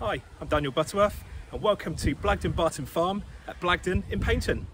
Hi, I'm Daniel Butterworth and welcome to Blagden Barton Farm at Blagden in Paynton.